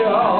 show.